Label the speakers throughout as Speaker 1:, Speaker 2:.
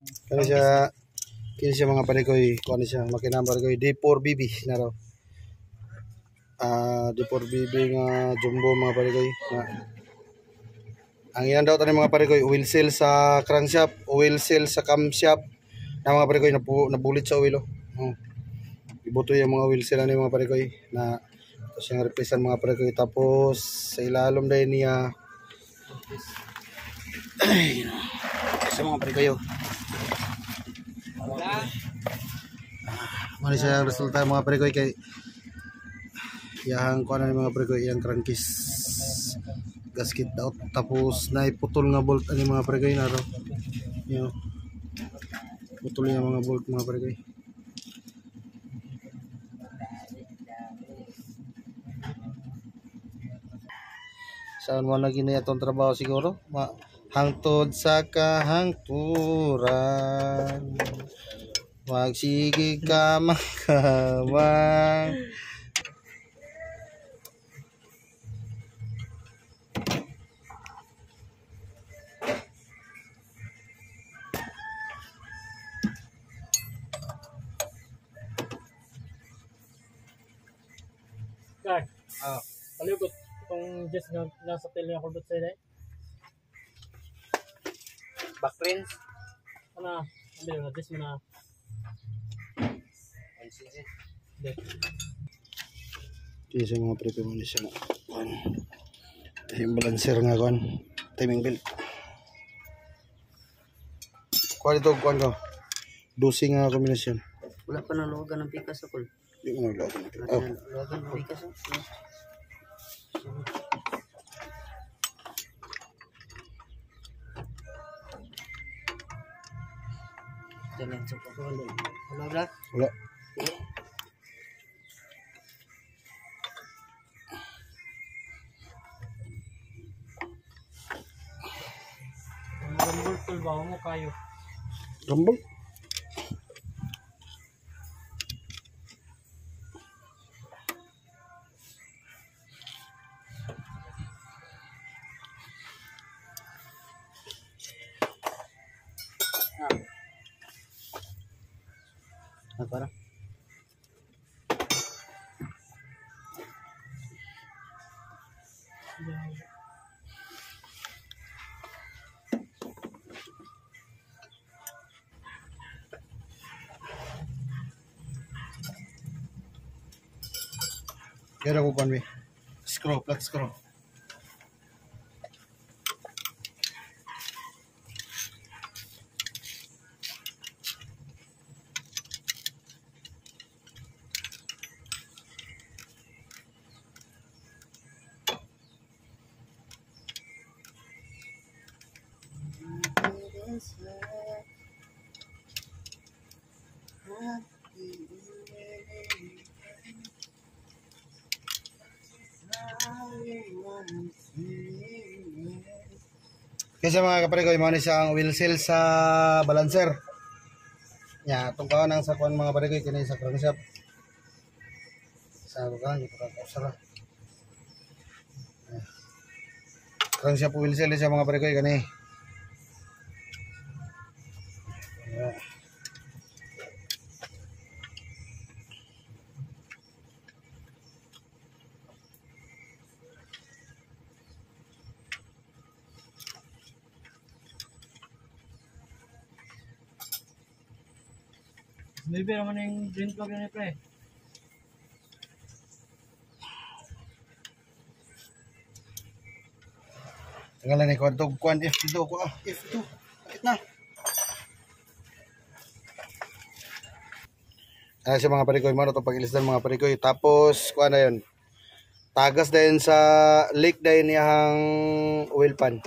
Speaker 1: Kani siya kini siya mga parikoy, kuan siya makinambar ko D4BB na raw. Ah, D4BB nga jumbo mga parikoy nga ang iyan daw tani mga parikoy oil seal sa crankshaft, oil seal sa camshaft na mga parikoy napu, nabulit sa oil oh. Oh. Ibuto yung mga oil seal ni mga parikoy na tapos yung replacean mga parikoy tapos sa ilalom dahil niya ay, sa mga parikoy oh. Mali siya ang resulta mga prekoy kay yang kuan ni mga prekoy yang crankcase gasket out tapos naiputol nga bolt ani mga prekoy na ro. Yo. Putol yung mga bolt mga prekoy. Saan mo na gini atong trabaho siguro? Ma hangtod sa kahangturan. Magsigig ka magkamang.
Speaker 2: Kag,
Speaker 1: Ah,
Speaker 2: palikot itong Jess nga nasa tail niya kulbot sa ilay.
Speaker 3: Backprints.
Speaker 2: Ano, ano yun, Jess mo na. Hindi.
Speaker 1: Di sa mga prekoy mo ni siya na. Kuan. Yung balancer nga kuan. Timing belt. Kuan ito kuan ko. Dosing nga kombinasyon.
Speaker 3: Wala pa naluwagan ng pikas ako.
Speaker 1: Di ko naglaot na.
Speaker 3: Wala
Speaker 1: Oh,
Speaker 3: naluwagan ng pikas ako. Pagkakalun. Wala ba?
Speaker 1: wala.
Speaker 2: Ang rumble tool ba mo kayo?
Speaker 1: Rumble.
Speaker 3: Parang.
Speaker 1: Kaya ako mi. Screw, flat screw. Kasi mga kapare ko, yung isang wheel seal sa balancer. Ya, itong kawan ang sa kuan mga kapare ko, kini sa crankshaft. Sa bukan, ito ka kausara. Crankshaft wheel seal sa mga kapare ko, kani.
Speaker 2: Maybe naman yung green plug yun pre.
Speaker 1: Tanggalan ni kuan tog kuan F2 ko ah, F2. Bakit na? Ah, sa mga parikoy mo to pagilisdan mga parikoy. Tapos kuan na yun. Tagas din sa leak din niyang oil pan.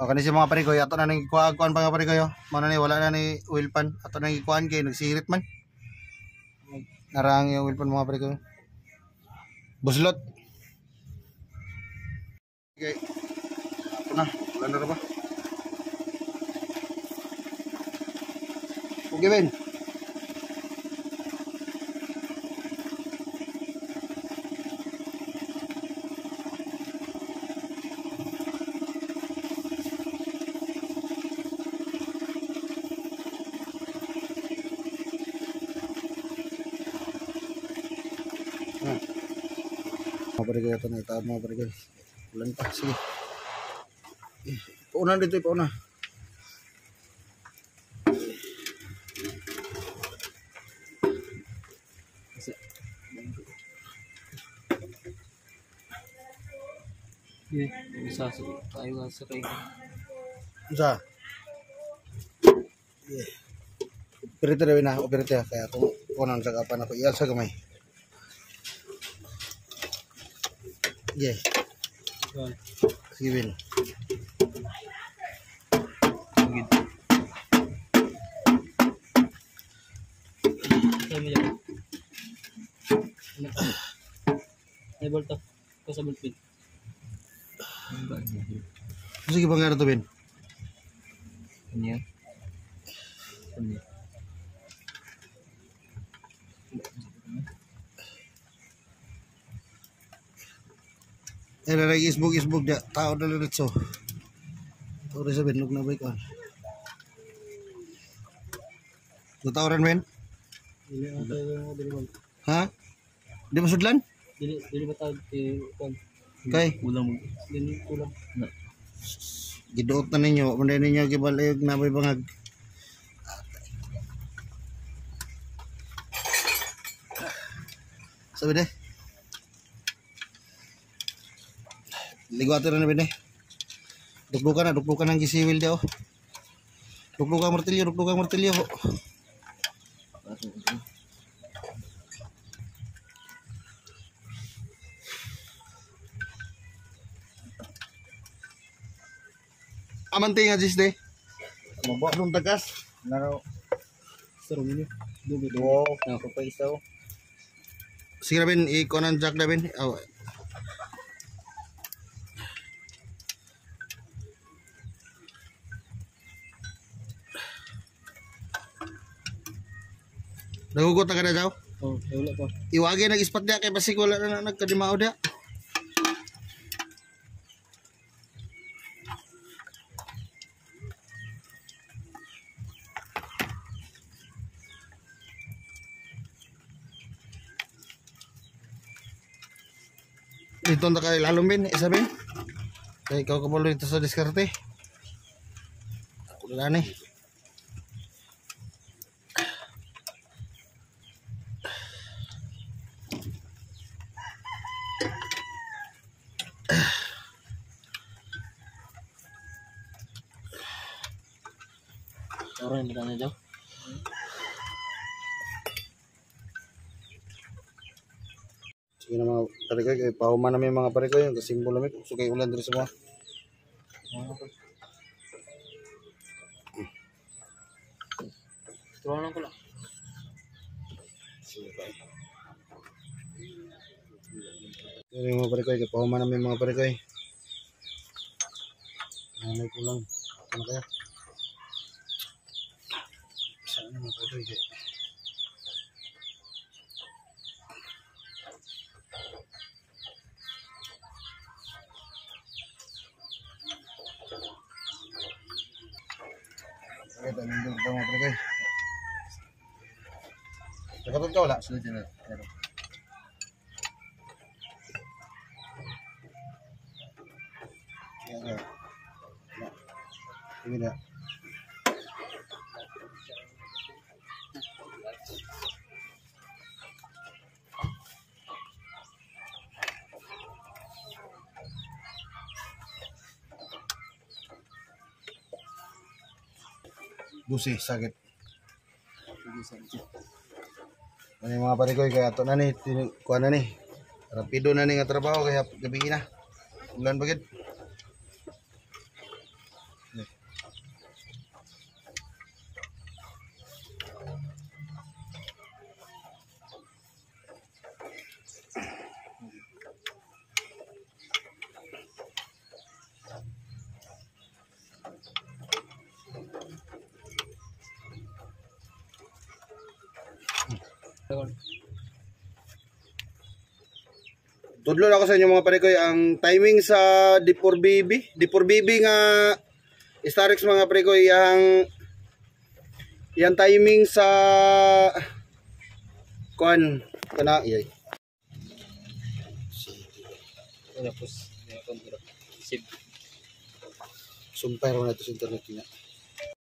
Speaker 1: O kani si mga parikoy ato na nang kuha kuan pa nga parikoy. oh. Mao na ni wala na ni oil pan. Ato nang ikuan kay nagsirit man. Narang yung oil pan mga parikoy. Buslot. Okay. Ito na. Wala na ba? Okay, Ben. Pare koy ato na itaon mga pare koy. Ulan pa sige. Eh, pauna dito eh, pauna.
Speaker 2: Hindi. Isa sa tayo nga sa kayo.
Speaker 1: Unsa? Yeah. Operate rin na, operate kaya kung kunan sa kapan ako iyal sa gamay. Yeah,
Speaker 2: Yan.
Speaker 1: sige Bin.
Speaker 2: Tugid. Saan mo yan? Ano ka? Ay, bolta. Ikaw sa bulpin.
Speaker 1: Sige bang nga to Bin?
Speaker 2: Ano yan? Ano yan?
Speaker 1: Eh, lalagi isbog isbog dia. Tao na liritso. Sorry sa Bin, lug na ba ikaw?
Speaker 2: Tayo dili mo.
Speaker 1: Ha? Di masudlan?
Speaker 2: Dili dili ba tawag eh.
Speaker 1: Kay,
Speaker 2: Ulang mo. Dili ulang. Na.
Speaker 1: giduot na ninyo. Manda ninyo gibalayog na may bangag. Sabi de. Ligwater na bin eh. Dukdukan na, dukdukan ng gisiwil daw. Dukdukan martilyo, dukdukan martilyo. Amante nga jis de. Mabuha nung tagas. Naro.
Speaker 2: Sarong ini. Dubi.
Speaker 1: Wow.
Speaker 2: Ako pa isaw.
Speaker 1: Sige na bin, i-con ang jack na bin. Oh. Nagugot na ka na daw?
Speaker 2: Oh, ay wala pa.
Speaker 1: Iwagi nag-ispat dia kay basig wala na nagkadimao dia. Dito na kay lalong bin, isa bin. Kay ikaw kabalo dito sa diskarte. Ako na ni.
Speaker 2: Orang ni tanya jauh.
Speaker 1: Sige na mga parikoy, kay pauman namin mga parikoy, yung kasimbol namin, so kay ulan dito sa mga.
Speaker 2: Turuan lang ko lang.
Speaker 1: Yan yung mga parikoy, kay pauman namin mga parikoy. Nanay ko lang, ano kaya? Saan mga parikoy, kay? Okay, tayo nandun ito mga parikoy. Nakatod ka wala?
Speaker 2: Sudah na. Pero
Speaker 1: Yan na. Na. Busi, sakit. Ano yung mga parikoy, kaya ito na ni, kuha na ni. Rapido na ni nga trabaho, kaya gabi na. Ulan bagid. Tudlo ako sa inyo mga parikoy ang timing sa D4BB. D4BB nga Starex mga parikoy ang yang timing sa kuan kana iyay.
Speaker 4: Tapos. Sip.
Speaker 1: Sumpay ro na ito sa internet niya.